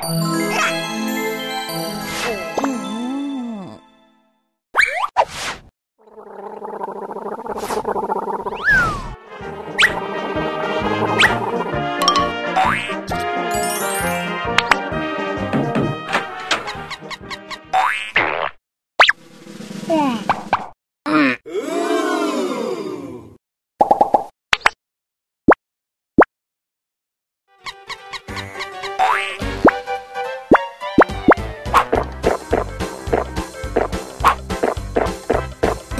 ひ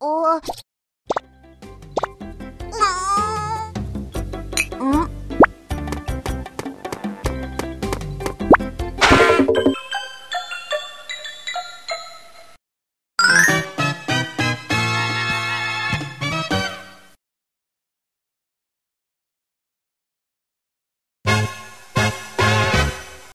我